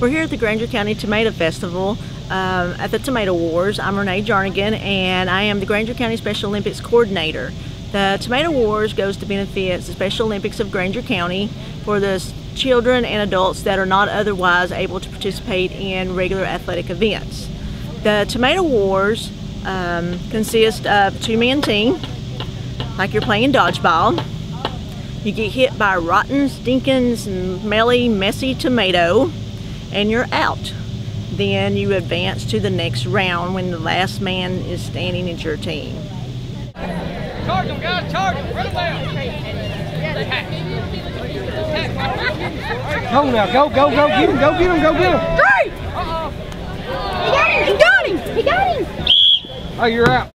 We're here at the Grainger County Tomato Festival um, at the Tomato Wars. I'm Renee Jarnigan and I am the Grainger County Special Olympics Coordinator. The Tomato Wars goes to benefit the Special Olympics of Grainger County for the children and adults that are not otherwise able to participate in regular athletic events. The Tomato Wars um, consist of two-man team, like you're playing dodgeball. You get hit by a rotten, stinking, smelly, messy tomato and you're out. Then you advance to the next round when the last man is standing at your team. Charge them, guys, charge them, run them Go now, go, go, go, get him, go get him, go get him. Drew! He got him, he got him, he got him. Oh, you're out.